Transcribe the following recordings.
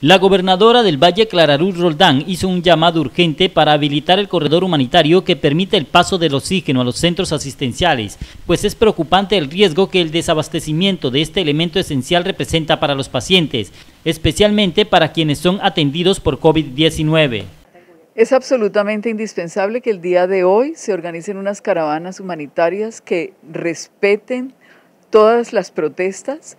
La gobernadora del Valle Clararú Roldán hizo un llamado urgente para habilitar el corredor humanitario que permite el paso del oxígeno a los centros asistenciales, pues es preocupante el riesgo que el desabastecimiento de este elemento esencial representa para los pacientes, especialmente para quienes son atendidos por COVID-19. Es absolutamente indispensable que el día de hoy se organicen unas caravanas humanitarias que respeten todas las protestas,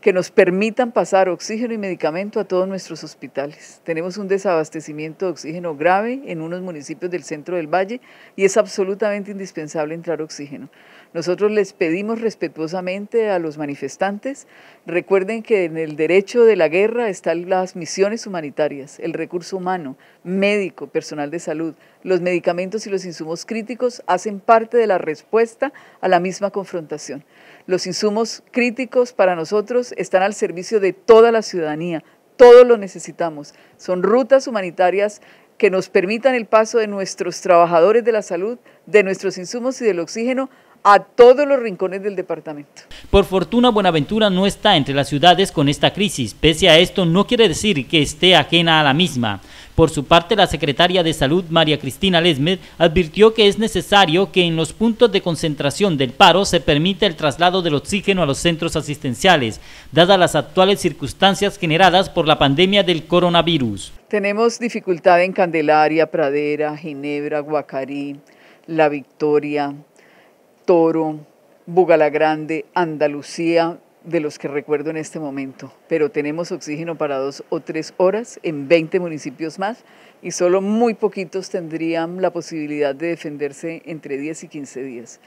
que nos permitan pasar oxígeno y medicamento a todos nuestros hospitales. Tenemos un desabastecimiento de oxígeno grave en unos municipios del centro del valle y es absolutamente indispensable entrar oxígeno. Nosotros les pedimos respetuosamente a los manifestantes, recuerden que en el derecho de la guerra están las misiones humanitarias, el recurso humano, médico, personal de salud, los medicamentos y los insumos críticos hacen parte de la respuesta a la misma confrontación. Los insumos críticos para nosotros están al servicio de toda la ciudadanía, todos lo necesitamos. Son rutas humanitarias que nos permitan el paso de nuestros trabajadores de la salud, de nuestros insumos y del oxígeno a todos los rincones del departamento. Por fortuna, Buenaventura no está entre las ciudades con esta crisis. Pese a esto, no quiere decir que esté ajena a la misma. Por su parte, la secretaria de Salud, María Cristina Lesmed, advirtió que es necesario que en los puntos de concentración del paro se permita el traslado del oxígeno a los centros asistenciales, dadas las actuales circunstancias generadas por la pandemia del coronavirus. Tenemos dificultad en Candelaria, Pradera, Ginebra, Guacarí, La Victoria, Toro, Bugalagrande, Andalucía, de los que recuerdo en este momento, pero tenemos oxígeno para dos o tres horas en 20 municipios más y solo muy poquitos tendrían la posibilidad de defenderse entre 10 y 15 días.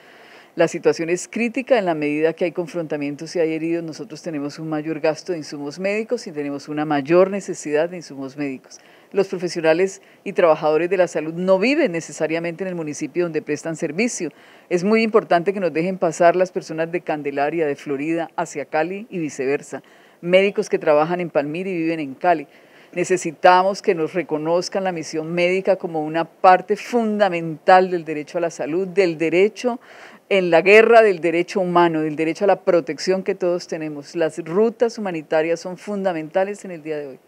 La situación es crítica en la medida que hay confrontamientos y hay heridos. Nosotros tenemos un mayor gasto de insumos médicos y tenemos una mayor necesidad de insumos médicos los profesionales y trabajadores de la salud no viven necesariamente en el municipio donde prestan servicio. Es muy importante que nos dejen pasar las personas de Candelaria, de Florida, hacia Cali y viceversa. Médicos que trabajan en Palmira y viven en Cali. Necesitamos que nos reconozcan la misión médica como una parte fundamental del derecho a la salud, del derecho en la guerra del derecho humano, del derecho a la protección que todos tenemos. Las rutas humanitarias son fundamentales en el día de hoy.